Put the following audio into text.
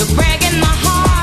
you're breaking my heart.